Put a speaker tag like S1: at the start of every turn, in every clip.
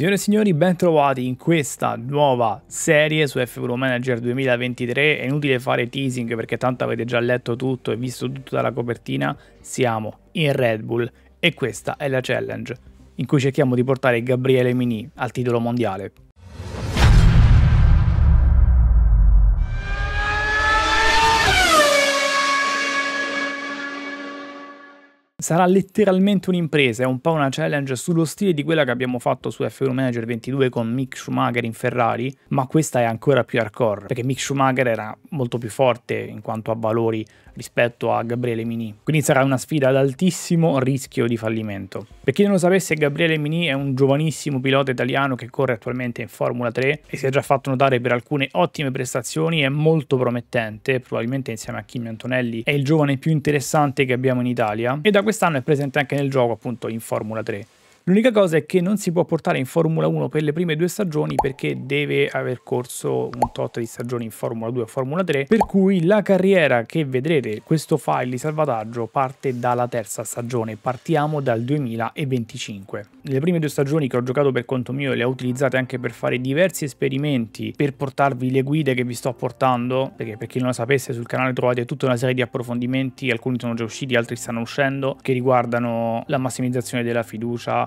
S1: Signore e signori, ben trovati in questa nuova serie su F1 Manager 2023. È inutile fare teasing perché tanto avete già letto tutto e visto tutto dalla copertina. Siamo in Red Bull e questa è la challenge in cui cerchiamo di portare Gabriele Mini al titolo mondiale. Sarà letteralmente un'impresa, è un po' una challenge sullo stile di quella che abbiamo fatto su F1 Manager 22 con Mick Schumacher in Ferrari, ma questa è ancora più hardcore, perché Mick Schumacher era molto più forte in quanto a valori rispetto a Gabriele Mini. Quindi sarà una sfida ad altissimo rischio di fallimento. Per chi non lo sapesse, Gabriele Mini è un giovanissimo pilota italiano che corre attualmente in Formula 3 e si è già fatto notare per alcune ottime prestazioni, è molto promettente, probabilmente insieme a Kimi Antonelli è il giovane più interessante che abbiamo in Italia e da quest'anno è presente anche nel gioco appunto in Formula 3. L'unica cosa è che non si può portare in Formula 1 per le prime due stagioni perché deve aver corso un tot di stagioni in Formula 2 o Formula 3, per cui la carriera che vedrete, questo file di salvataggio, parte dalla terza stagione, partiamo dal 2025. Le prime due stagioni che ho giocato per conto mio le ho utilizzate anche per fare diversi esperimenti, per portarvi le guide che vi sto portando, perché per chi non lo sapesse sul canale trovate tutta una serie di approfondimenti, alcuni sono già usciti, altri stanno uscendo, che riguardano la massimizzazione della fiducia,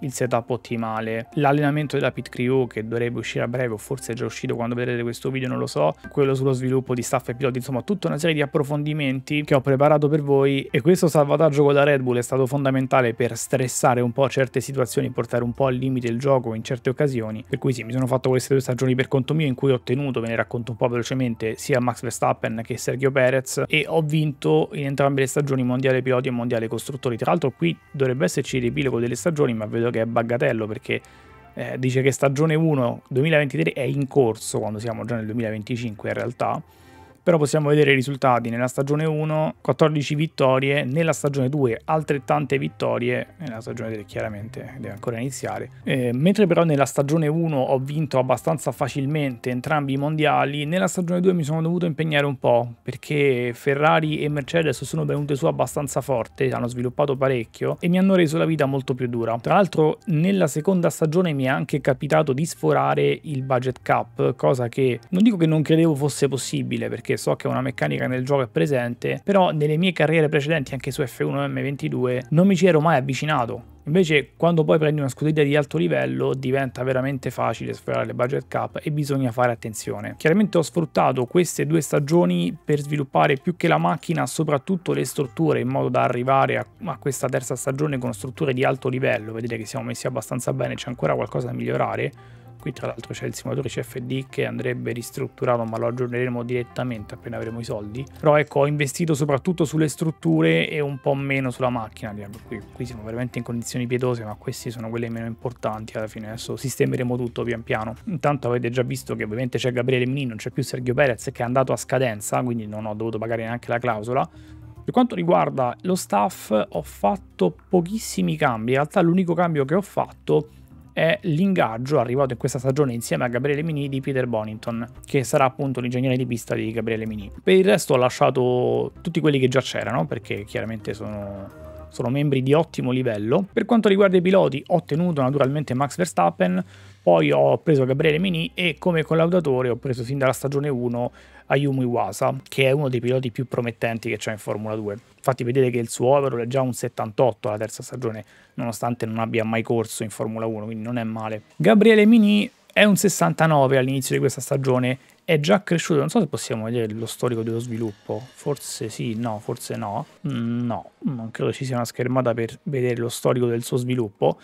S1: il setup ottimale, l'allenamento della pit crew che dovrebbe uscire a breve o forse è già uscito quando vedrete questo video non lo so, quello sullo sviluppo di staff e piloti, insomma tutta una serie di approfondimenti che ho preparato per voi e questo salvataggio con la Red Bull è stato fondamentale per stressare un po' certe situazioni, portare un po' al limite il gioco in certe occasioni, per cui sì, mi sono fatto queste due stagioni per conto mio in cui ho ottenuto, ve ne racconto un po' velocemente, sia Max Verstappen che Sergio Perez e ho vinto in entrambe le stagioni mondiale piloti e mondiale costruttori, tra l'altro qui dovrebbe esserci il riepilogo delle stagioni ma vedo credo che è baggatello perché eh, dice che stagione 1 2023 è in corso quando siamo già nel 2025 in realtà però possiamo vedere i risultati. Nella stagione 1 14 vittorie. Nella stagione 2 altrettante vittorie. Nella stagione 3 chiaramente deve ancora iniziare. Eh, mentre però nella stagione 1 ho vinto abbastanza facilmente entrambi i mondiali nella stagione 2 mi sono dovuto impegnare un po' perché Ferrari e Mercedes sono venute su abbastanza forte hanno sviluppato parecchio e mi hanno reso la vita molto più dura. Tra l'altro nella seconda stagione mi è anche capitato di sforare il budget cap cosa che non dico che non credevo fosse possibile perché so che una meccanica nel gioco è presente, però nelle mie carriere precedenti anche su F1 M22 non mi ci ero mai avvicinato. Invece quando poi prendi una scuderia di alto livello diventa veramente facile sforare le budget cap e bisogna fare attenzione. Chiaramente ho sfruttato queste due stagioni per sviluppare più che la macchina soprattutto le strutture in modo da arrivare a, a questa terza stagione con strutture di alto livello. Vedete che siamo messi abbastanza bene, c'è ancora qualcosa da migliorare Qui tra l'altro c'è il simulatore CFD che andrebbe ristrutturato ma lo aggiorneremo direttamente appena avremo i soldi. Però ecco ho investito soprattutto sulle strutture e un po' meno sulla macchina. Qui, qui siamo veramente in condizioni pietose ma queste sono quelle meno importanti alla fine. Adesso sistemeremo tutto pian piano. Intanto avete già visto che ovviamente c'è Gabriele Mini, non c'è più Sergio Perez che è andato a scadenza quindi non ho dovuto pagare neanche la clausola. Per quanto riguarda lo staff ho fatto pochissimi cambi, in realtà l'unico cambio che ho fatto è l'ingaggio arrivato in questa stagione insieme a Gabriele Mini di Peter Bonington, che sarà appunto l'ingegnere di pista di Gabriele Mini. Per il resto ho lasciato tutti quelli che già c'erano, perché chiaramente sono sono membri di ottimo livello. Per quanto riguarda i piloti, ho tenuto naturalmente Max Verstappen, poi ho preso Gabriele Mini e come collaudatore ho preso sin dalla stagione 1 Ayumu Iwasa, che è uno dei piloti più promettenti che c'è in Formula 2. Infatti vedete che il suo overall è già un 78 alla terza stagione, nonostante non abbia mai corso in Formula 1, quindi non è male. Gabriele Mini è un 69 all'inizio di questa stagione, è già cresciuto, non so se possiamo vedere lo storico dello sviluppo, forse sì, no, forse no, mm, no, non credo ci sia una schermata per vedere lo storico del suo sviluppo,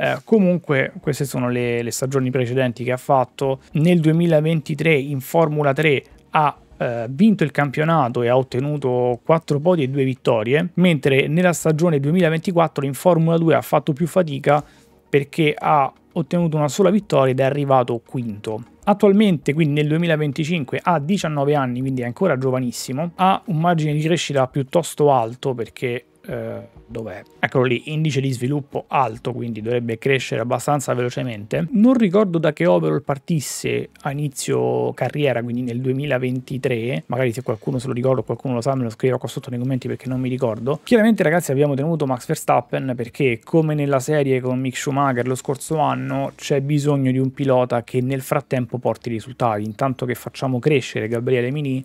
S1: eh, comunque queste sono le, le, stagioni precedenti che ha fatto. Nel 2023 in Formula 3 ha eh, vinto il campionato e ha ottenuto 4 podi e 2 vittorie, mentre nella stagione 2024 in Formula 2 ha fatto più fatica perché ha ottenuto una sola vittoria ed è arrivato quinto. Attualmente, quindi nel 2025, ha 19 anni, quindi è ancora giovanissimo, ha un margine di crescita piuttosto alto perché eh, dov'è? Eccolo lì, indice di sviluppo alto, quindi dovrebbe crescere abbastanza velocemente. Non ricordo da che overall partisse a inizio carriera, quindi nel 2023, magari se qualcuno se lo ricorda, qualcuno lo sa, me lo scriverò qua sotto nei commenti perché non mi ricordo. Chiaramente ragazzi abbiamo tenuto Max Verstappen perché come nella serie con Mick Schumacher lo scorso anno c'è bisogno di un pilota che nel frattempo porti risultati, intanto che facciamo crescere Gabriele Mini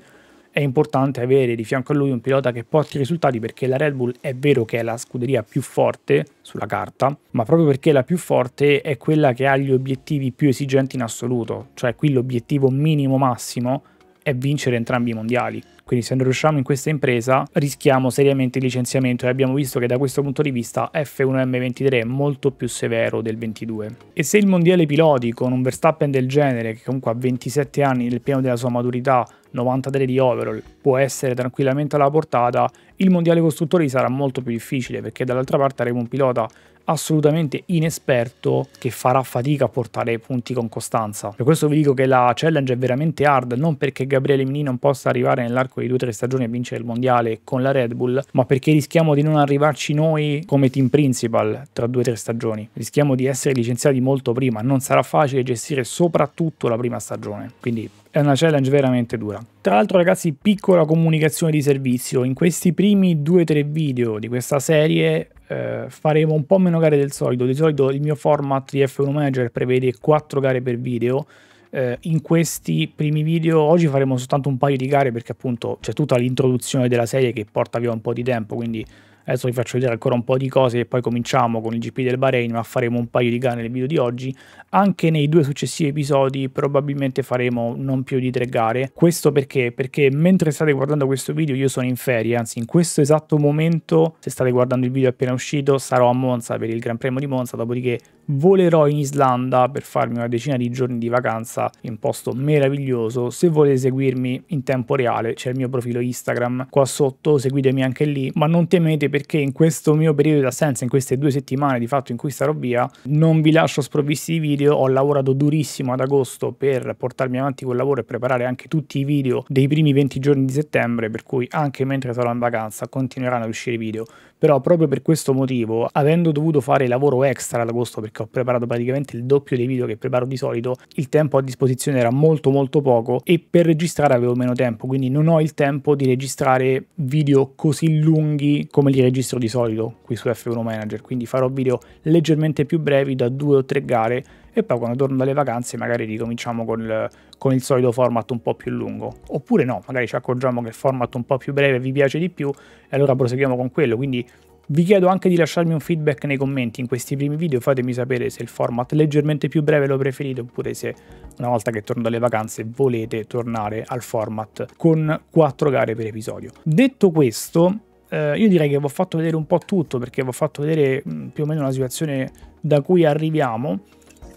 S1: è importante avere di fianco a lui un pilota che porti risultati perché la Red Bull è vero che è la scuderia più forte sulla carta, ma proprio perché la più forte è quella che ha gli obiettivi più esigenti in assoluto, cioè qui l'obiettivo minimo massimo è vincere entrambi i mondiali. Quindi se non riusciamo in questa impresa rischiamo seriamente il licenziamento e abbiamo visto che da questo punto di vista F1M23 è molto più severo del 22. E se il mondiale piloti con un Verstappen del genere, che comunque ha 27 anni nel pieno della sua maturità, 93 di overall può essere tranquillamente alla portata, il mondiale costruttori sarà molto più difficile perché dall'altra parte avremo un pilota assolutamente inesperto che farà fatica a portare punti con costanza. Per questo vi dico che la challenge è veramente hard, non perché Gabriele Mini non possa arrivare nell'arco di 2-3 stagioni a vincere il mondiale con la Red Bull, ma perché rischiamo di non arrivarci noi come team principal tra 2-3 stagioni. Rischiamo di essere licenziati molto prima, non sarà facile gestire soprattutto la prima stagione. Quindi è una challenge veramente dura. Tra l'altro ragazzi, piccola comunicazione di servizio, in questi primi 2-3 video di questa serie eh, faremo un po' meno gare del solito, di solito il mio format di F1 Manager prevede 4 gare per video, eh, in questi primi video oggi faremo soltanto un paio di gare perché appunto c'è tutta l'introduzione della serie che porta via un po' di tempo, quindi Adesso vi faccio vedere ancora un po' di cose e poi cominciamo con il GP del Bahrain, ma faremo un paio di gare nel video di oggi. Anche nei due successivi episodi probabilmente faremo non più di tre gare. Questo perché? Perché mentre state guardando questo video io sono in ferie, anzi in questo esatto momento, se state guardando il video appena uscito, sarò a Monza per il Gran Premio di Monza, dopodiché volerò in Islanda per farmi una decina di giorni di vacanza in un posto meraviglioso. Se volete seguirmi in tempo reale c'è il mio profilo Instagram qua sotto, seguitemi anche lì, ma non temete perché in questo mio periodo di assenza, in queste due settimane di fatto in cui starò via, non vi lascio sprovvisti di video, ho lavorato durissimo ad agosto per portarmi avanti quel lavoro e preparare anche tutti i video dei primi 20 giorni di settembre, per cui anche mentre sarò in vacanza continueranno ad uscire video però proprio per questo motivo, avendo dovuto fare lavoro extra ad agosto perché ho preparato praticamente il doppio dei video che preparo di solito, il tempo a disposizione era molto molto poco e per registrare avevo meno tempo, quindi non ho il tempo di registrare video così lunghi come li registro di solito qui su F1 Manager, quindi farò video leggermente più brevi da due o tre gare e poi quando torno dalle vacanze magari ricominciamo con il, con il, solito format un po' più lungo. Oppure no, magari ci accorgiamo che il format un po' più breve vi piace di più e allora proseguiamo con quello. Quindi vi chiedo anche di lasciarmi un feedback nei commenti in questi primi video, fatemi sapere se il format leggermente più breve lo preferite oppure se una volta che torno dalle vacanze volete tornare al format con 4 gare per episodio. Detto questo, eh, io direi che vi ho fatto vedere un po' tutto perché vi ho fatto vedere mh, più o meno la situazione da cui arriviamo.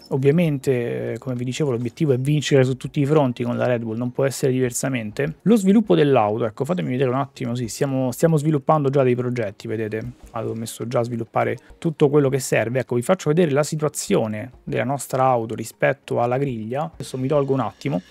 S1: Ovviamente, come vi dicevo, l'obiettivo è vincere su tutti i fronti con la Red Bull, non può essere diversamente. Lo sviluppo dell'auto, ecco, fatemi vedere un attimo, sì, stiamo, stiamo sviluppando già dei progetti, vedete, avevo messo già a sviluppare tutto quello che serve. Ecco, vi faccio vedere la situazione della nostra auto rispetto alla griglia. Adesso mi tolgo un attimo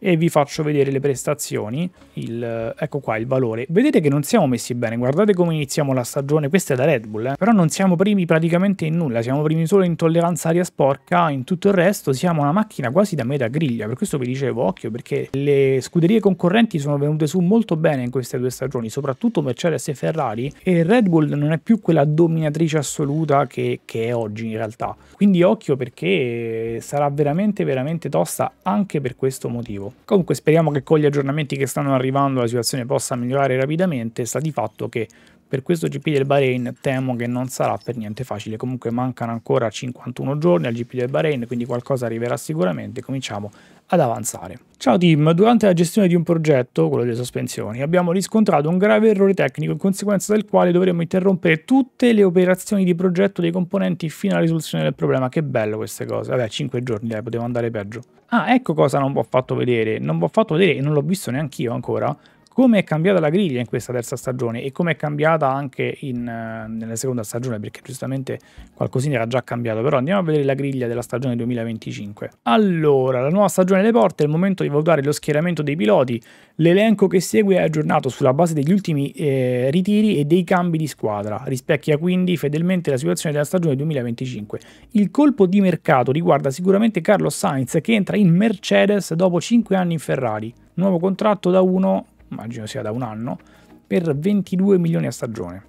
S1: e vi faccio vedere le prestazioni, il, ecco qua il valore. Vedete che non siamo messi bene, guardate come iniziamo la stagione, questa è da Red Bull, eh? però non siamo primi praticamente in nulla, siamo primi solo in tolleranza aria sporca, in tutto il resto siamo una macchina quasi da metà griglia, per questo vi dicevo occhio perché le scuderie concorrenti sono venute su molto bene in queste due stagioni, soprattutto Mercedes e Ferrari e Red Bull non è più quella dominatrice assoluta che, che è oggi in realtà, quindi occhio perché sarà veramente veramente tosta anche per questo motivo. Comunque speriamo che con gli aggiornamenti che stanno arrivando la situazione possa migliorare rapidamente, sta di fatto che per questo GP del Bahrain temo che non sarà per niente facile, comunque mancano ancora 51 giorni al GP del Bahrain, quindi qualcosa arriverà sicuramente, cominciamo ad avanzare. Ciao team, durante la gestione di un progetto, quello delle sospensioni, abbiamo riscontrato un grave errore tecnico in conseguenza del quale dovremmo interrompere tutte le operazioni di progetto dei componenti fino alla risoluzione del problema. Che bello queste cose. Vabbè, 5 giorni, dai, poteva andare peggio. Ah, ecco cosa non vi ho fatto vedere. Non vi ho fatto vedere e non l'ho visto neanche io ancora come è cambiata la griglia in questa terza stagione e come è cambiata anche in, uh, nella seconda stagione, perché giustamente qualcosina era già cambiato, però andiamo a vedere la griglia della stagione 2025. Allora, la nuova stagione alle porte, è il momento di valutare lo schieramento dei piloti, l'elenco che segue è aggiornato sulla base degli ultimi eh, ritiri e dei cambi di squadra, rispecchia quindi fedelmente la situazione della stagione 2025. Il colpo di mercato riguarda sicuramente Carlos Sainz che entra in Mercedes dopo 5 anni in Ferrari, nuovo contratto da 1 immagino sia da un anno, per 22 milioni a stagione.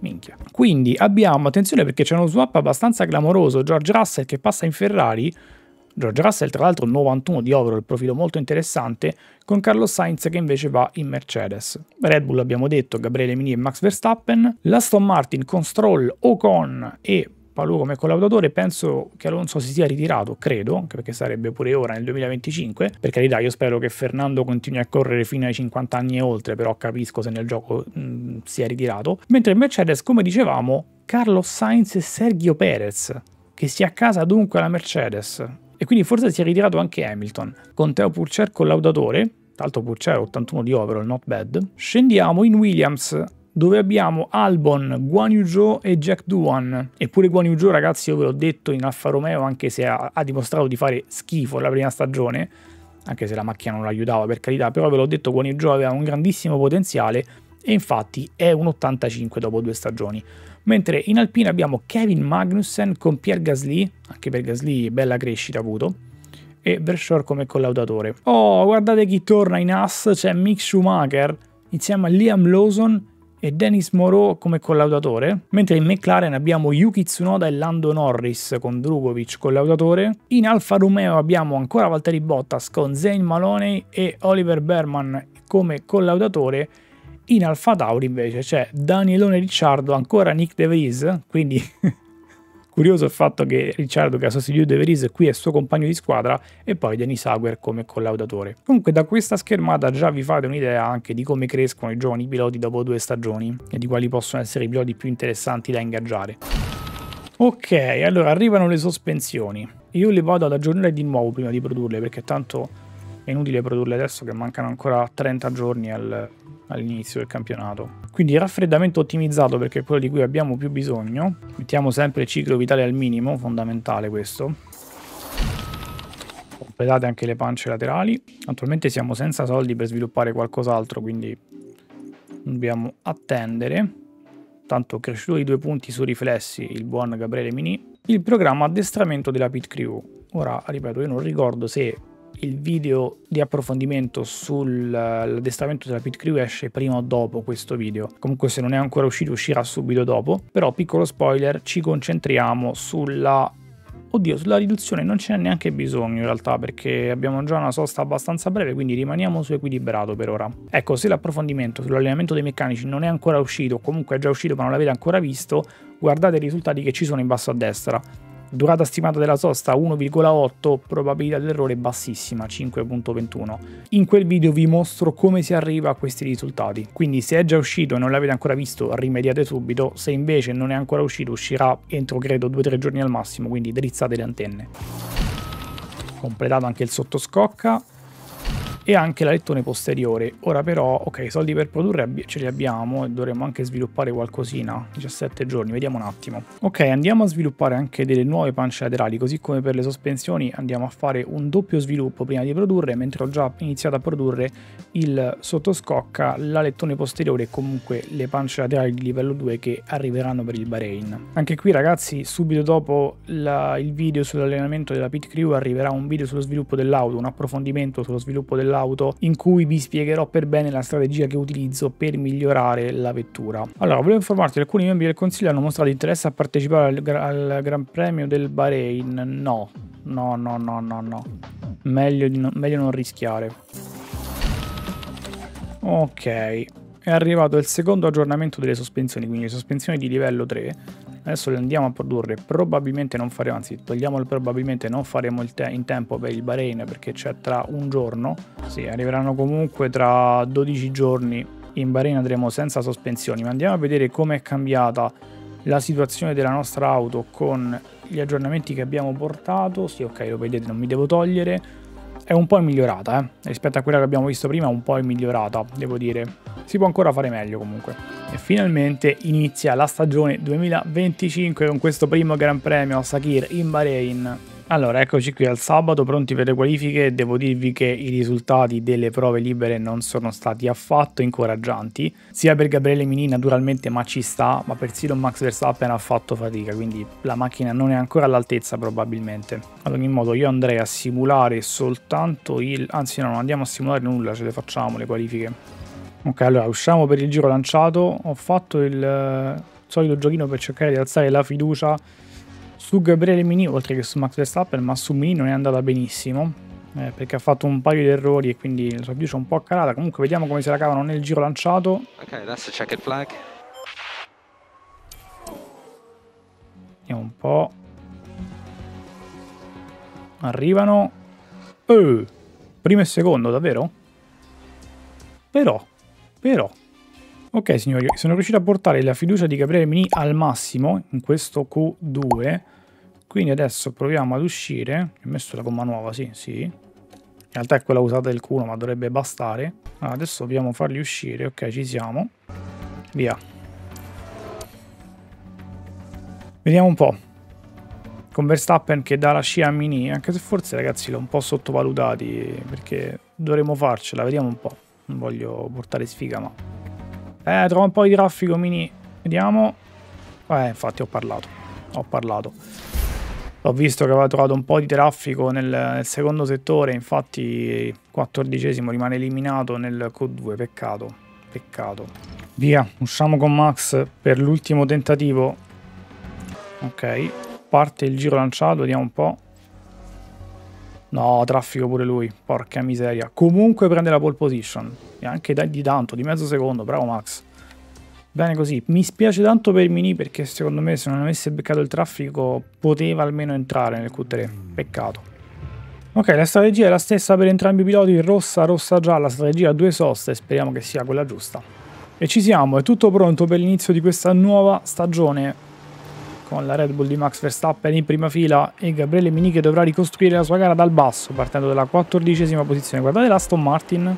S1: Minchia. Quindi abbiamo, attenzione perché c'è uno swap abbastanza clamoroso, George Russell che passa in Ferrari, George Russell tra l'altro 91 di overall, profilo molto interessante, con Carlos Sainz che invece va in Mercedes. Red Bull abbiamo detto, Gabriele Mini e Max Verstappen, l'Aston Martin con Stroll, Ocon e Palou come collaudatore, penso che Alonso si sia ritirato, credo, anche perché sarebbe pure ora nel 2025. Per carità, io spero che Fernando continui a correre fino ai 50 anni e oltre, però capisco se nel gioco mh, si è ritirato. Mentre Mercedes, come dicevamo, Carlos Sainz e Sergio Perez, che si accasa dunque alla Mercedes. E quindi forse si è ritirato anche Hamilton. Con Teo Purcer collaudatore, tra l'altro Purcer 81 di overall, not bad. Scendiamo in Williams dove abbiamo Albon, Guan Yu Zhou e Jack Duan. Eppure Guan Yu Zhou, ragazzi, io ve l'ho detto in Alfa Romeo, anche se ha, ha dimostrato di fare schifo la prima stagione, anche se la macchina non l'aiutava per carità, però ve l'ho detto, Guan Yu Zhou aveva un grandissimo potenziale e infatti è un 85 dopo due stagioni. Mentre in Alpina abbiamo Kevin Magnussen con Pierre Gasly, anche per Gasly bella crescita avuto, e Bershore come collaudatore. Oh, guardate chi torna in As, c'è Mick Schumacher insieme a Liam Lawson e Dennis Moreau come collaudatore, mentre in McLaren abbiamo Yuki Tsunoda e Lando Norris con Drugovic collaudatore. In Alfa Romeo abbiamo ancora Valtteri Bottas con Zane Maloney e Oliver Berman come collaudatore. In Alfa Tauri invece c'è Danielone Ricciardo, ancora Nick De Vries, quindi Curioso il fatto che Ricciardo, che ha sostituito De Vries, qui è suo compagno di squadra e poi Denis Sauer come collaudatore. Comunque da questa schermata già vi fate un'idea anche di come crescono i giovani piloti dopo due stagioni e di quali possono essere i piloti più interessanti da ingaggiare. Ok, allora arrivano le sospensioni. Io le vado ad aggiornare di nuovo prima di produrle perché tanto è inutile produrle adesso che mancano ancora 30 giorni al, all'inizio del campionato. Quindi raffreddamento ottimizzato perché è quello di cui abbiamo più bisogno. Mettiamo sempre il ciclo vitale al minimo, fondamentale questo. Completate anche le pance laterali. Attualmente siamo senza soldi per sviluppare qualcos'altro, quindi dobbiamo attendere. Tanto cresciuto di due punti su riflessi il buon Gabriele Mini. Il programma addestramento della pit crew. Ora, ripeto, io non ricordo se il video di approfondimento sull'addestramento della pit crew esce prima o dopo questo video. Comunque se non è ancora uscito uscirà subito dopo, però piccolo spoiler, ci concentriamo sulla Oddio, sulla riduzione non ce n'è neanche bisogno in realtà perché abbiamo già una sosta abbastanza breve, quindi rimaniamo su equilibrato per ora. Ecco, se l'approfondimento sull'allenamento dei meccanici non è ancora uscito, comunque è già uscito ma non l'avete ancora visto, guardate i risultati che ci sono in basso a destra. Durata stimata della sosta 1,8, probabilità dell'errore bassissima 5.21. In quel video vi mostro come si arriva a questi risultati, quindi se è già uscito e non l'avete ancora visto rimediate subito, se invece non è ancora uscito uscirà entro credo 2-3 giorni al massimo, quindi drizzate le antenne. Completato anche il sottoscocca, e anche l'alettone posteriore. Ora però, ok, soldi per produrre ce li abbiamo e dovremmo anche sviluppare qualcosina, 17 giorni, vediamo un attimo. Ok, andiamo a sviluppare anche delle nuove pance laterali, così come per le sospensioni andiamo a fare un doppio sviluppo prima di produrre, mentre ho già iniziato a produrre il sottoscocca, l'alettone posteriore e comunque le pance laterali di livello 2 che arriveranno per il Bahrain. Anche qui ragazzi, subito dopo la, il video sull'allenamento della pit crew arriverà un video sullo sviluppo dell'auto, un approfondimento sullo sviluppo dell'auto dell'auto in cui vi spiegherò per bene la strategia che utilizzo per migliorare la vettura. Allora, volevo informarti che alcuni membri del consiglio hanno mostrato interesse a partecipare al, al Gran Premio del Bahrain. No, no, no, no, no, no. Meglio, no, meglio non rischiare. Ok, è arrivato il secondo aggiornamento delle sospensioni, quindi le sospensioni di livello 3 adesso le andiamo a produrre. Probabilmente non faremo anzi togliamo il probabilmente non faremo te in tempo per il Bahrain perché c'è tra un giorno. Sì arriveranno comunque tra 12 giorni. In Bahrain andremo senza sospensioni. Ma andiamo a vedere come è cambiata la situazione della nostra auto con gli aggiornamenti che abbiamo portato. Sì ok lo vedete non mi devo togliere è un po' migliorata, eh. rispetto a quella che abbiamo visto prima, un po' è migliorata, devo dire. Si può ancora fare meglio comunque. E finalmente inizia la stagione 2025 con questo primo Gran Premio a Sakir in Bahrain. Allora, eccoci qui al sabato, pronti per le qualifiche. Devo dirvi che i risultati delle prove libere non sono stati affatto incoraggianti, sia per Gabriele Mini naturalmente, ma ci sta, ma persino Max Verstappen ha fatto fatica, quindi la macchina non è ancora all'altezza probabilmente. Ad ogni modo io andrei a simulare soltanto il... anzi no, non andiamo a simulare nulla, ce le facciamo le qualifiche. Ok, allora usciamo per il giro lanciato, ho fatto il uh, solito giochino per cercare di alzare la fiducia su Gabriele Mini, oltre che su Max Verstappen, ma su Mini non è andata benissimo, eh, perché ha fatto un paio di errori e quindi la sua fiducia è un po' calata. Comunque vediamo come se la cavano nel giro lanciato.
S2: Ok, that's a checkered flag.
S1: Vediamo un po'. Arrivano. Uh, primo e secondo, davvero? Però, però, Ok signori, sono riuscito a portare la fiducia di Gabriele Mini al massimo in questo Q2, quindi adesso proviamo ad uscire, ho messo la gomma nuova, sì, sì, in realtà è quella usata del Q1 ma dovrebbe bastare, allora, adesso dobbiamo farli uscire, ok ci siamo, via. Vediamo un po', con Verstappen che dà la scia a Mini, anche se forse ragazzi l'ho un po' sottovalutati perché dovremmo farcela, vediamo un po', non voglio portare sfiga ma... Eh, trovo un po' di traffico mini. Vediamo. Eh, infatti ho parlato. Ho parlato. Ho visto che aveva trovato un po' di traffico nel, nel secondo settore, infatti quattordicesimo rimane eliminato nel Q2, peccato, peccato. Via, usciamo con Max per l'ultimo tentativo. Ok, parte il giro lanciato, vediamo un po'. No, traffico pure lui, porca miseria. Comunque prende la pole position, e anche di tanto, di mezzo secondo, bravo Max. Bene così, mi spiace tanto per Mini perché secondo me se non avesse beccato il traffico poteva almeno entrare nel Q3, peccato. Ok, la strategia è la stessa per entrambi i piloti, rossa, rossa, gialla, strategia a due soste, speriamo che sia quella giusta. E ci siamo, è tutto pronto per l'inizio di questa nuova stagione. Con la Red Bull di Max Verstappen in prima fila e Gabriele Mini che dovrà ricostruire la sua gara dal basso partendo dalla quattordicesima posizione. Guardate l'Aston Martin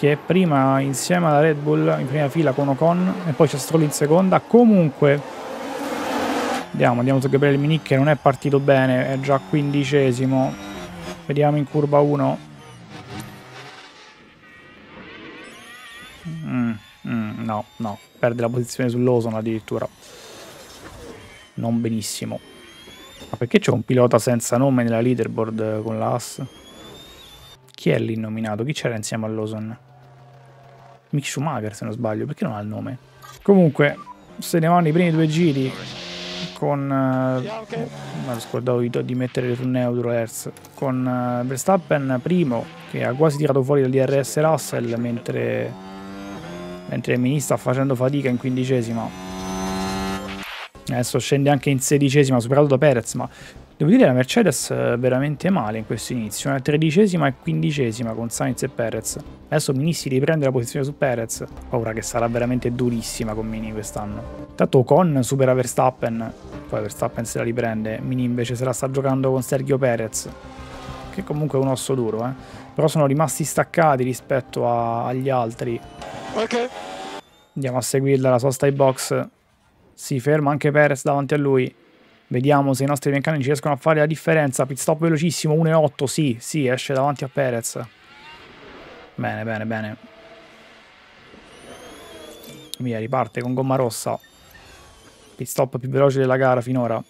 S1: che è prima insieme alla Red Bull in prima fila con Ocon e poi c'è Stroll in seconda. Comunque andiamo, andiamo su Gabriele Mini che non è partito bene, è già quindicesimo. Vediamo in curva 1. Mm, mm, no, no, perde la posizione sull'Oson addirittura non benissimo. Ma perché c'è un pilota senza nome nella leaderboard con l'AS? Chi è lì nominato? Chi c'era insieme all'Oson? Mick Schumacher se non sbaglio, perché non ha il nome? Comunque, se ne vanno i primi due giri con... Uh, mi ho scordato di, di, mettere sul neutro Hertz. Con uh, Verstappen primo, che ha quasi tirato fuori dal DRS Russell, mentre, mentre Mini sta facendo fatica in quindicesima Adesso scende anche in sedicesima, superato da Perez, ma devo dire la Mercedes veramente male in questo inizio. Una tredicesima e quindicesima con Sainz e Perez. Adesso Mini si riprende la posizione su Perez. Paura che sarà veramente durissima con Mini quest'anno. Intanto con supera Verstappen, poi Verstappen se la riprende. Mini invece se la sta giocando con Sergio Perez, che comunque è un osso duro, eh. Però sono rimasti staccati rispetto a, agli altri. Ok. Andiamo a seguirla la sosta ai box si ferma anche Perez davanti a lui. Vediamo se i nostri meccanici riescono a fare la differenza. Pit stop velocissimo, 1.8, sì, sì, esce davanti a Perez. Bene, bene, bene. Via, riparte con gomma rossa. Pit stop più veloce della gara finora.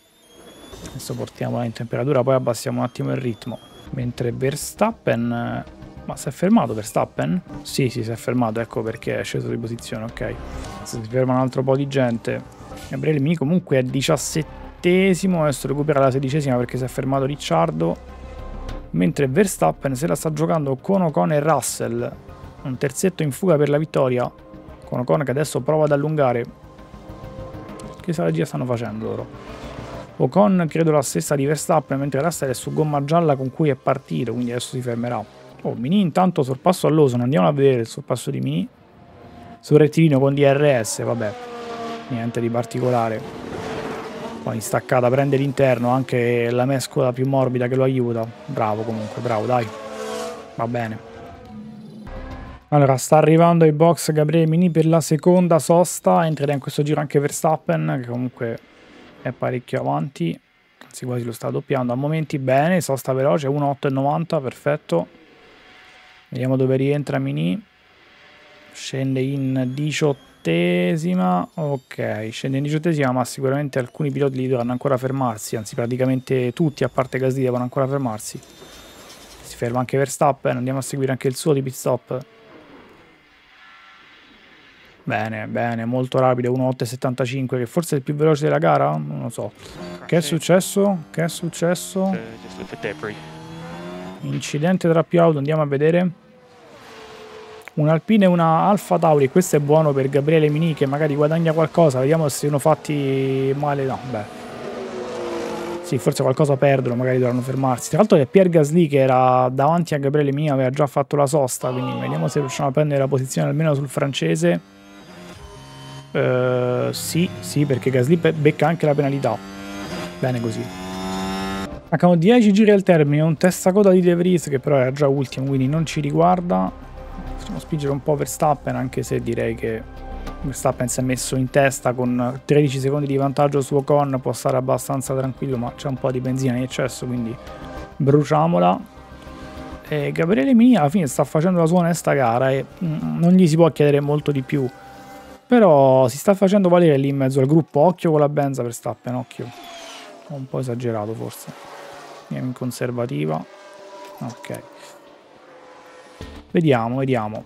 S1: Adesso portiamola in temperatura, poi abbassiamo un attimo il ritmo. Mentre Verstappen... Ma si è fermato Verstappen? Sì, sì, si è fermato, ecco perché è sceso di posizione, ok. Si ferma un altro po' di gente Gabriele Mini comunque è diciassettesimo, adesso recupera la sedicesima perché si è fermato Ricciardo, mentre Verstappen se la sta giocando con Ocon e Russell, un terzetto in fuga per la vittoria, con Ocon che adesso prova ad allungare. Che strategia stanno facendo loro? Ocon credo la stessa di Verstappen, mentre Russell è su gomma gialla con cui è partito, quindi adesso si fermerà. Oh, Mini intanto sorpasso all'Oson, andiamo a vedere il sorpasso di Mini. Sul rettilineo con DRS, vabbè niente di particolare. Poi staccata prende l'interno, anche la mescola più morbida che lo aiuta. Bravo comunque, bravo, dai. Va bene. Allora, sta arrivando ai box Gabriele Mini per la seconda sosta. Entrerà in questo giro anche Verstappen, che comunque è parecchio avanti. Anzi, quasi lo sta doppiando. A momenti bene, sosta veloce, 1.8,90, perfetto. Vediamo dove rientra Mini. Scende in diciottesima. Ok, scende in diciottesima, ma sicuramente alcuni piloti li dovranno ancora fermarsi. Anzi, praticamente tutti, a parte Gasly, devono ancora fermarsi. Si ferma anche Verstappen. Andiamo a seguire anche il suo di pit stop. Bene, bene, molto rapido, 1.875 che forse è il più veloce della gara? Non lo so. Che è successo? Che è successo? Incidente tra più auto, andiamo a vedere. Un'Alpine e una Alfa Tauri, questo è buono per Gabriele Mini che magari guadagna qualcosa, vediamo se sono fatti male, no, beh. Sì, forse qualcosa perdono, magari dovranno fermarsi. Tra l'altro è Pierre Gasly che era davanti a Gabriele Mini, aveva già fatto la sosta, quindi vediamo se riusciamo a prendere la posizione almeno sul francese. Uh, sì, sì, perché Gasly becca anche la penalità. Bene così. Mancano 10 giri al termine, un testa coda di De Vries che però era già ultimo, quindi non ci riguarda. Possiamo spingere un po' Verstappen, anche se direi che Verstappen si è messo in testa con 13 secondi di vantaggio su Ocon, può stare abbastanza tranquillo, ma c'è un po' di benzina in eccesso, quindi bruciamola. E Gabriele Mini alla fine sta facendo la sua onesta gara e mm, non gli si può chiedere molto di più. Però si sta facendo valere lì in mezzo al gruppo. Occhio con la benza per Stappen, occhio. Un po' esagerato forse. Andiamo in conservativa. Ok. Vediamo, vediamo.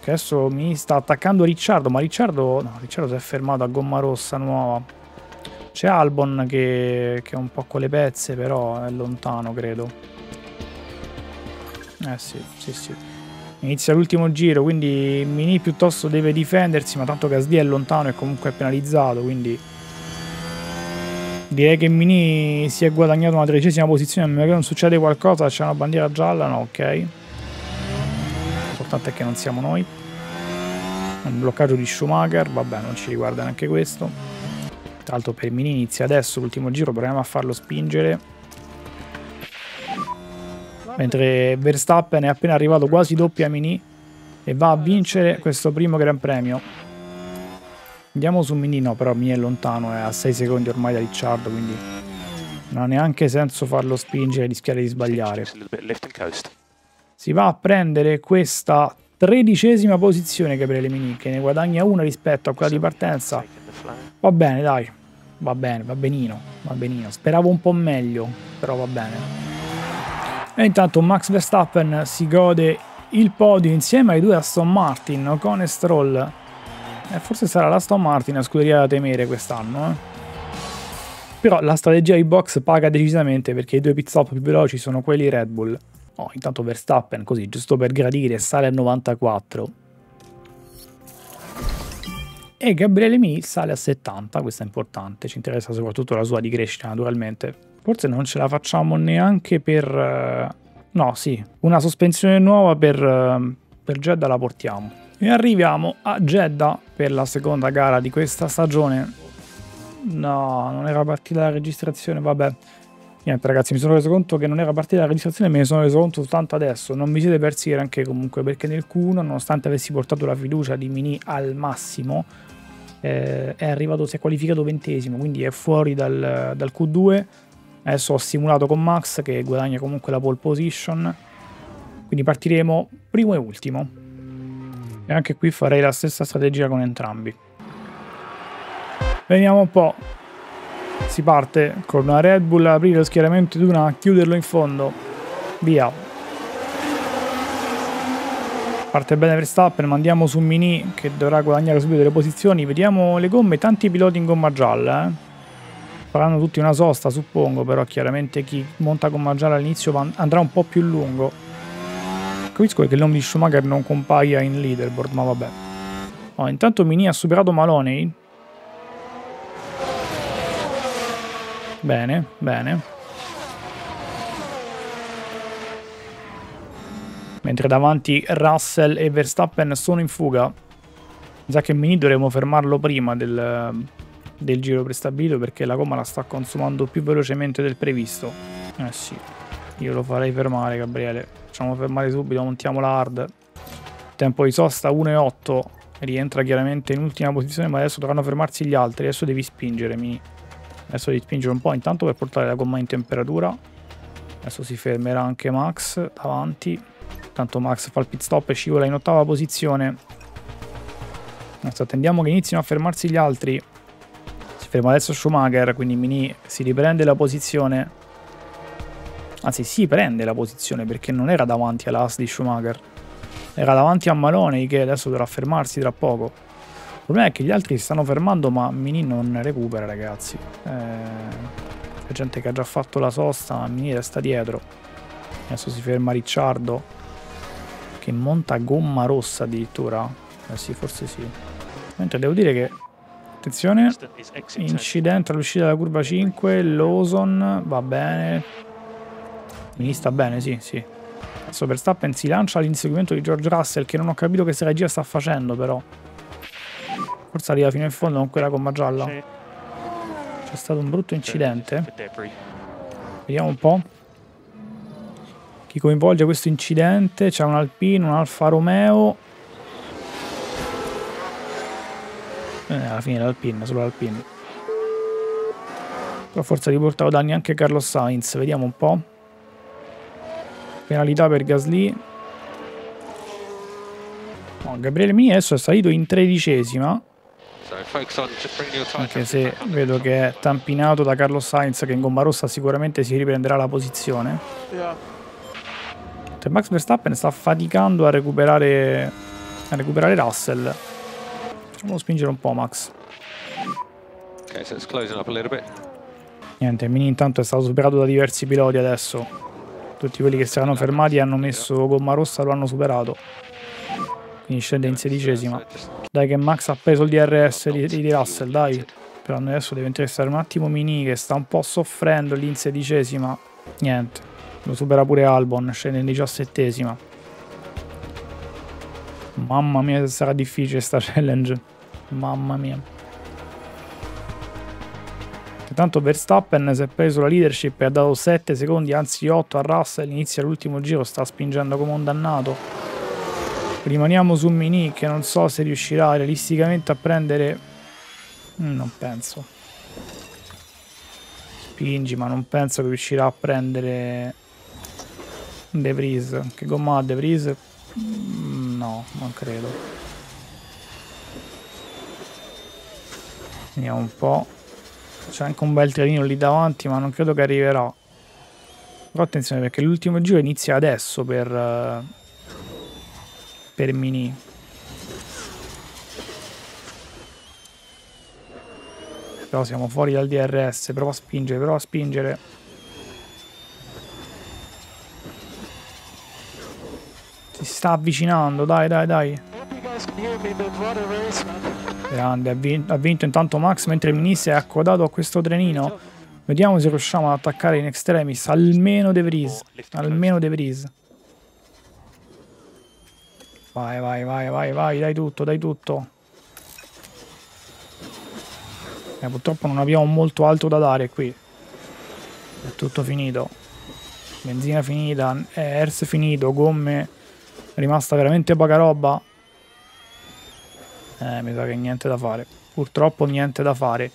S1: Adesso mi sta attaccando Ricciardo, ma Ricciardo... No, Ricciardo si è fermato a gomma rossa nuova. C'è Albon che, che è un po' con le pezze, però è lontano, credo. Eh sì, sì, sì. Inizia l'ultimo giro, quindi Mini piuttosto deve difendersi, ma tanto Gasly è lontano e comunque è penalizzato, quindi direi che Mini si è guadagnato una tredicesima posizione, a meno che non succede qualcosa, c'è una bandiera gialla, no, ok. L'importante è che non siamo noi. Un bloccaggio di Schumacher, vabbè, non ci riguarda neanche questo. Tra l'altro per Mini inizia adesso l'ultimo giro, proviamo a farlo spingere mentre Verstappen è appena arrivato quasi doppia Mini e va a vincere questo primo Gran Premio. Andiamo su Mini, no, però Mini è lontano, è a 6 secondi ormai da Ricciardo, quindi non ha neanche senso farlo spingere e rischiare di sbagliare. Si va a prendere questa tredicesima posizione Gabriele Mini, che ne guadagna una rispetto a quella di partenza. Va bene, dai, va bene, va benino, va benino. Speravo un po' meglio, però va bene. E intanto Max Verstappen si gode il podio insieme ai due Aston Martin, Ocon e Stroll. E forse sarà l'Aston Martin a scuderia da temere quest'anno. Eh? Però la strategia di box paga decisamente perché i due pit stop più veloci sono quelli Red Bull. Oh, intanto Verstappen, così, giusto per gradire, sale a 94. E Gabriele Mi sale a 70, questo è importante, ci interessa soprattutto la sua di crescita naturalmente. Forse non ce la facciamo neanche per... Eh, no, sì, una sospensione nuova per, eh, per Jeddah la portiamo. E arriviamo a Jeddah per la seconda gara di questa stagione. No, non era partita la registrazione, vabbè. Niente ragazzi, mi sono reso conto che non era partita la registrazione, me ne sono reso conto soltanto adesso. Non vi siete persi granché comunque, perché nel Q1, nonostante avessi portato la fiducia di Mini al massimo, eh, è arrivato, si è qualificato ventesimo, quindi è fuori dal, dal Q2 Adesso ho simulato con Max che guadagna comunque la pole position. Quindi partiremo primo e ultimo. E anche qui farei la stessa strategia con entrambi. Vediamo un po'. Si parte con una Red Bull, aprire lo schieramento di una, chiuderlo in fondo. Via. Parte bene Verstappen, ma andiamo su Mini che dovrà guadagnare subito delle posizioni. Vediamo le gomme, tanti piloti in gomma gialla, eh. Faranno tutti una sosta, suppongo, però chiaramente chi monta con Maggiara all'inizio andrà un po' più lungo. Capisco che il nome di Schumacher non compaia in leaderboard, ma vabbè. Oh, intanto Mini ha superato Maloney. Bene, bene. Mentre davanti Russell e Verstappen sono in fuga. Mi sa che Mini dovremmo fermarlo prima del, del giro prestabilito perché la gomma la sta consumando più velocemente del previsto. Eh sì, io lo farei fermare Gabriele. Facciamo fermare subito, montiamo la hard. Tempo di sosta 1,8. Rientra chiaramente in ultima posizione ma adesso dovranno fermarsi gli altri. Adesso devi spingere, mi... Adesso devi spingere un po' intanto per portare la gomma in temperatura. Adesso si fermerà anche Max davanti. Tanto Max fa il pit stop e scivola in ottava posizione. Adesso attendiamo che inizino a fermarsi gli altri. Si ferma adesso Schumacher, quindi Mini si riprende la posizione. Anzi, si prende la posizione perché non era davanti all'as di Schumacher. Era davanti a Maloney che adesso dovrà fermarsi tra poco. Il problema è che gli altri si stanno fermando ma Mini non recupera ragazzi. Eh, c'è gente che ha già fatto la sosta ma Mini resta dietro. Adesso si ferma Ricciardo che monta gomma rossa addirittura. Eh sì, forse sì. Mentre devo dire che... Attenzione, incidente all'uscita dalla curva 5, Lawson, va bene. Mi sta bene, sì, sì. Adesso Verstappen si lancia all'inseguimento di George Russell, che non ho capito che strategia sta facendo, però. Forse arriva fino in fondo con quella gomma gialla. C'è stato un brutto incidente. Vediamo un po' chi coinvolge questo incidente. C'è un Alpine, un Alfa Romeo. Eh, alla fine l'Alpine, solo l'Alpine. Però forse ha riportato danni anche Carlos Sainz. Vediamo un po'. Penalità per Gasly. Oh, Gabriele Mini adesso è salito in tredicesima. Anche se vedo che è tampinato da Carlos Sainz che in gomma rossa sicuramente si riprenderà la posizione. Cioè Max Verstappen sta faticando a recuperare, a recuperare Russell. Facciamolo spingere un po' Max. Niente, Mini intanto è stato superato da diversi piloti adesso. Tutti quelli che si erano fermati hanno messo gomma rossa lo hanno superato. Quindi scende in sedicesima. Dai che Max ha preso il DRS di, di Russell, dai. Però adesso deve interessare un attimo Mini che sta un po' soffrendo lì in sedicesima. Niente. Lo supera pure Albon, scende in diciassettesima. Mamma mia, sarà difficile sta challenge. Mamma mia. Intanto Verstappen si è preso la leadership e ha dato 7 secondi, anzi 8 a Russell. Inizia l'ultimo giro, sta spingendo come un dannato. Rimaniamo su Mini che non so se riuscirà realisticamente a prendere... Mm, non penso. Spingi, ma non penso che riuscirà a prendere De Vries. Che gomma ha De Vries? Mm, no, non credo. Vediamo un po'. C'è anche un bel trenino lì davanti, ma non credo che arriverà. Però attenzione perché l'ultimo giro inizia adesso per, uh, per Mini. Però siamo fuori dal DRS, prova a spingere, prova a spingere. Si sta avvicinando, dai, dai, dai. Grande, ha vinto, ha vinto intanto Max mentre Minisse è accodato a questo trenino. Vediamo se riusciamo ad attaccare in extremis. Almeno De Vries. Almeno De Vries. Vai, vai, vai, vai, vai, dai tutto, dai tutto. Eh, purtroppo non abbiamo molto altro da dare qui. È tutto finito. Benzina finita, Ers finito, gomme rimasta veramente poca roba. Eh, mi sa che niente da fare. Purtroppo niente da fare.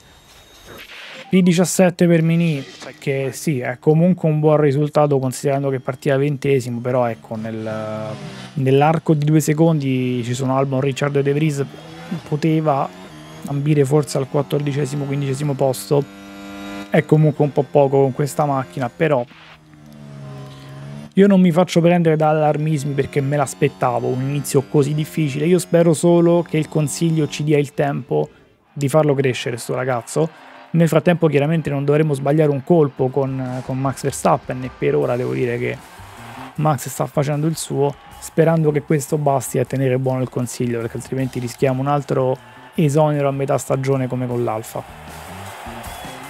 S1: P17 per Mini, che sì, è comunque un buon risultato considerando che partiva ventesimo, però ecco, nel, nell'arco di due secondi ci sono Albon, Richard e De Vries, poteva ambire forse al 14-15 posto. È comunque un po' poco con questa macchina, però io non mi faccio prendere da allarmismi perché me l'aspettavo, un inizio così difficile. Io spero solo che il consiglio ci dia il tempo di farlo crescere, sto ragazzo. Nel frattempo chiaramente non dovremo sbagliare un colpo con, con Max Verstappen e per ora devo dire che Max sta facendo il suo, sperando che questo basti a tenere buono il consiglio perché altrimenti rischiamo un altro esonero a metà stagione come con l'Alfa.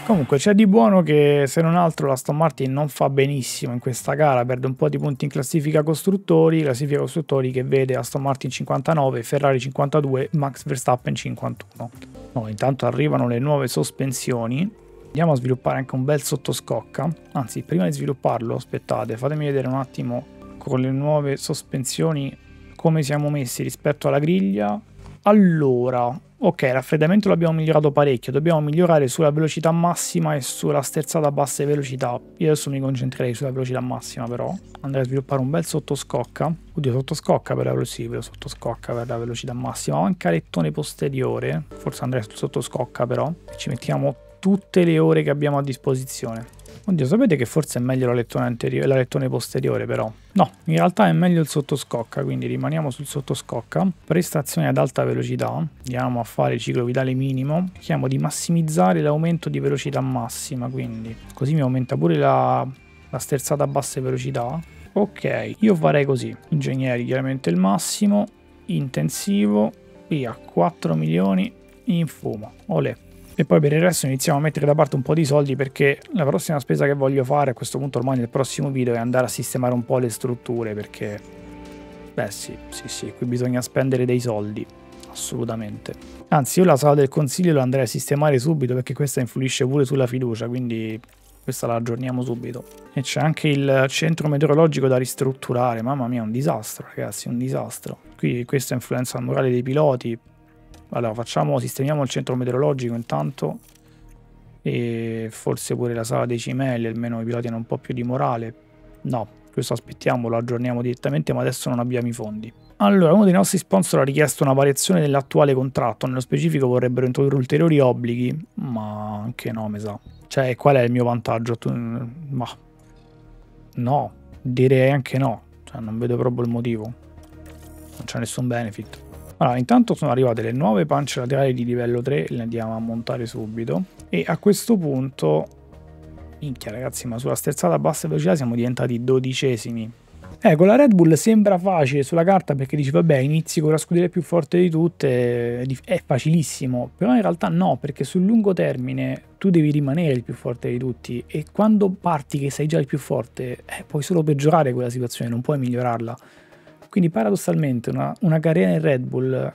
S1: Comunque c'è di buono che se non altro la Aston Martin non fa benissimo in questa gara, perde un po' di punti in classifica costruttori, classifica costruttori che vede Aston Martin 59, Ferrari 52, Max Verstappen 51. No, intanto arrivano le nuove sospensioni. Andiamo a sviluppare anche un bel sottoscocca. Anzi, prima di svilupparlo, aspettate, fatemi vedere un attimo con le nuove sospensioni come siamo messi rispetto alla griglia. Allora, ok, il raffreddamento l'abbiamo migliorato parecchio, dobbiamo migliorare sulla velocità massima e sulla sterzata a basse velocità. Io adesso mi concentrerei sulla velocità massima però. Andrei a sviluppare un bel sottoscocca. Oddio, sottoscocca per la velocità, sottoscocca per la velocità massima. Ho anche alettone posteriore, forse andrei sul sottoscocca però. Ci mettiamo tutte le ore che abbiamo a disposizione. Oddio, sapete che forse è meglio l'alettone, anteriore, l'alettone posteriore però? No, in realtà è meglio il sottoscocca, quindi rimaniamo sul sottoscocca. Prestazioni ad alta velocità, andiamo a fare il ciclo vitale minimo. Cerchiamo di massimizzare l'aumento di velocità massima, quindi così mi aumenta pure la, la sterzata a basse velocità. Ok, io farei così. Ingegneri, chiaramente il massimo. Intensivo, via, 4 milioni in fumo. Olè e poi per il resto iniziamo a mettere da parte un po' di soldi perché la prossima spesa che voglio fare a questo punto ormai nel prossimo video è andare a sistemare un po' le strutture perché beh sì, sì, sì, qui bisogna spendere dei soldi assolutamente. Anzi, io la sala del consiglio la andrei a sistemare subito perché questa influisce pure sulla fiducia, quindi questa la aggiorniamo subito. E c'è anche il centro meteorologico da ristrutturare, mamma mia, un disastro ragazzi, un disastro. Qui questa influenza al morale dei piloti, allora, facciamo, sistemiamo il centro meteorologico intanto e forse pure la sala dei cimelli, almeno i piloti hanno un po' più di morale. No, questo aspettiamo, lo aggiorniamo direttamente, ma adesso non abbiamo i fondi. Allora, uno dei nostri sponsor ha richiesto una variazione dell'attuale contratto, nello specifico vorrebbero introdurre ulteriori obblighi, ma anche no, mi sa. Cioè, qual è il mio vantaggio? Ma... No, direi anche no, cioè, non vedo proprio il motivo. Non c'è nessun benefit. Allora, intanto sono arrivate le nuove pance laterali di livello 3, le andiamo a montare subito. E a questo punto, minchia ragazzi, ma sulla sterzata a bassa velocità siamo diventati dodicesimi. Ecco, la Red Bull sembra facile sulla carta perché dici vabbè inizi con la scuderia più forte di tutte, è facilissimo, però in realtà no perché sul lungo termine tu devi rimanere il più forte di tutti e quando parti che sei già il più forte eh, puoi solo peggiorare quella situazione, non puoi migliorarla. Quindi paradossalmente una, una carriera in Red Bull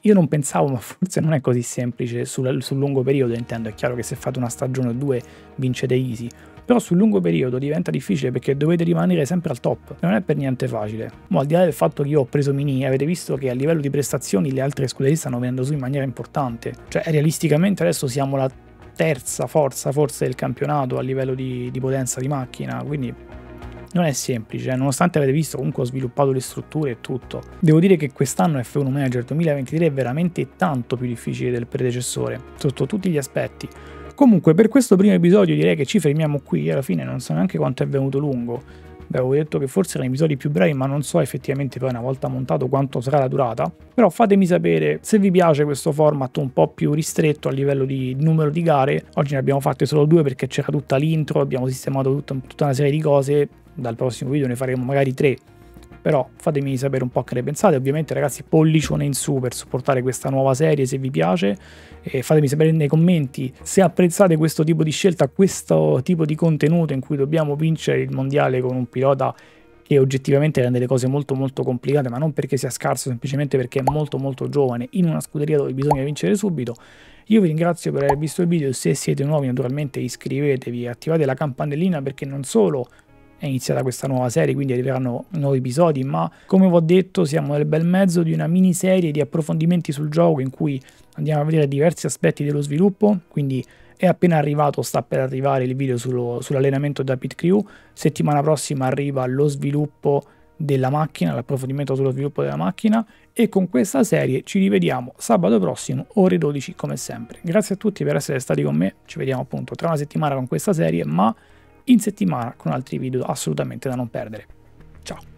S1: io non pensavo, ma forse non è così semplice sul, sul, lungo periodo, intendo, è chiaro che se fate una stagione o due vincete easy, però sul lungo periodo diventa difficile perché dovete rimanere sempre al top, non è per niente facile. Ma al di là del fatto che io ho preso Mini, avete visto che a livello di prestazioni le altre scuderie stanno venendo su in maniera importante, cioè realisticamente adesso siamo la terza forza forse del campionato a livello di, di potenza di macchina, quindi non è semplice, eh. nonostante avete visto comunque ho sviluppato le strutture e tutto. Devo dire che quest'anno F1 Manager 2023 è veramente tanto più difficile del predecessore, sotto tutti gli aspetti. Comunque per questo primo episodio direi che ci fermiamo qui, alla fine non so neanche quanto è venuto lungo. Beh, avevo detto che forse erano episodi più brevi, ma non so effettivamente poi una volta montato quanto sarà la durata. Però fatemi sapere se vi piace questo format un po' più ristretto a livello di numero di gare. Oggi ne abbiamo fatte solo due perché c'era tutta l'intro, abbiamo sistemato tutta, tutta una serie di cose dal prossimo video ne faremo magari tre. Però fatemi sapere un po' che ne pensate. Ovviamente ragazzi pollicione in su per supportare questa nuova serie se vi piace. E fatemi sapere nei commenti se apprezzate questo tipo di scelta questo tipo di contenuto in cui dobbiamo vincere il mondiale con un pilota che oggettivamente rende le cose molto molto complicate ma non perché sia scarso semplicemente perché è molto molto giovane. In una scuderia dove bisogna vincere subito. Io vi ringrazio per aver visto il video. Se siete nuovi naturalmente iscrivetevi e attivate la campanellina perché non solo è iniziata questa nuova serie, quindi arriveranno nuovi episodi, ma come vi ho detto siamo nel bel mezzo di una miniserie di approfondimenti sul gioco in cui andiamo a vedere diversi aspetti dello sviluppo, quindi è appena arrivato, sta per arrivare il video sullo, sull'allenamento da Pit Crew, settimana prossima arriva lo sviluppo della macchina, l'approfondimento sullo sviluppo della macchina e con questa serie ci rivediamo sabato prossimo ore 12 come sempre. Grazie a tutti per essere stati con me, ci vediamo appunto tra una settimana con questa serie, ma in settimana con altri video assolutamente da non perdere. Ciao!